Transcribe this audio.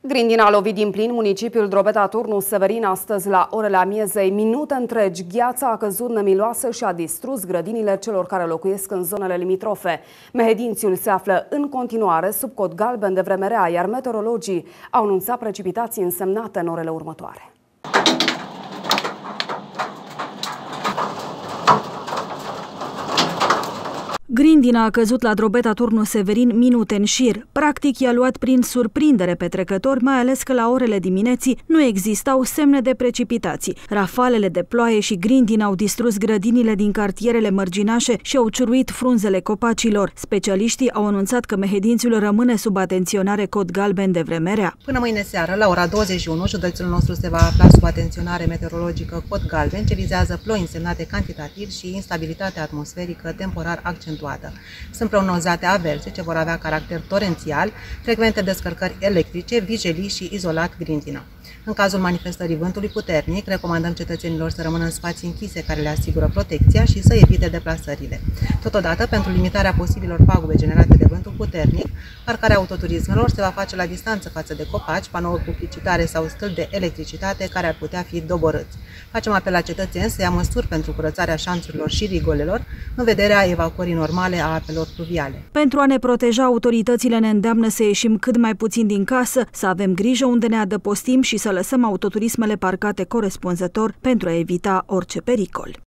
Grindina a lovit din plin municipiul Drobeta Turnu Severin astăzi la orele amiezei. Minute întregi, gheața a căzut nemiloasă și a distrus grădinile celor care locuiesc în zonele limitrofe. Mehedințiul se află în continuare sub cod galben de vreme rea, iar meteorologii au anunțat precipitații însemnate în orele următoare. Grindina a căzut la drobeta turnul Severin minute în șir. Practic i-a luat prin surprindere pe trecători, mai ales că la orele dimineții nu existau semne de precipitații. Rafalele de ploaie și grindina au distrus grădinile din cartierele mărginașe și au ciuruit frunzele copacilor. Specialiștii au anunțat că Mehedințiul rămâne sub atenționare cod galben de vremerea. Până mâine seară, la ora 21, județul nostru se va afla sub atenționare meteorologică cod galben, ce vizează ploi însemnate cantitativ și instabilitate atmosferică temporar accentuată efectuată. Sunt pronozate averse ce vor avea caracter torențial, frecvente descărcări electrice, vijelii și izolat grindină. În cazul manifestării vântului puternic, recomandăm cetățenilor să rămână în spații închise care le asigură protecția și să evite deplasările. Totodată, pentru limitarea posibilor pagube generate de vântul puternic, parcarea autoturismelor se va face la distanță față de copaci, panouri publicitare sau stâlpi de electricitate care ar putea fi doborâți. Facem apel la cetățeni să ia măsuri pentru curățarea șanțurilor și rigolelor în vederea evacuării normale a apelor pluviale. Pentru a ne proteja, autoritățile ne îndeamnă să ieșim cât mai puțin din casă, să avem grijă unde ne adăpostim și să lăsăm autoturismele parcate corespunzător pentru a evita orice pericol.